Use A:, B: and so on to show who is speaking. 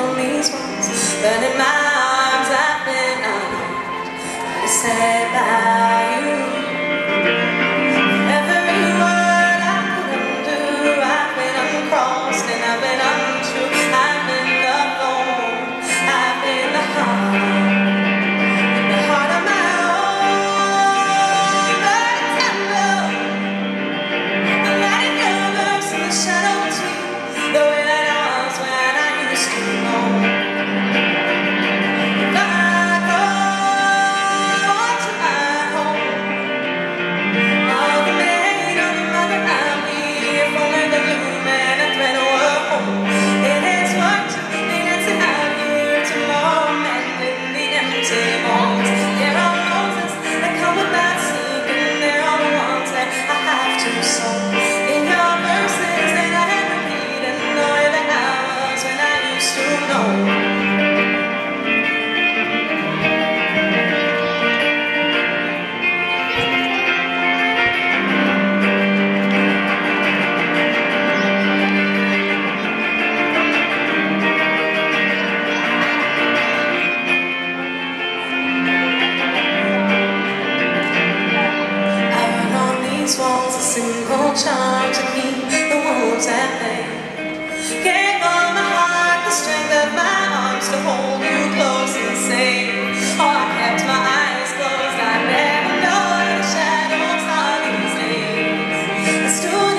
A: on these walls But in my arms I've been unloved I said bye. single charm to keep the wolves at bay. Gave all my heart the strength of my arms to hold you close and safe. Oh, I kept my eyes closed, I never know the shadows of these days. I stood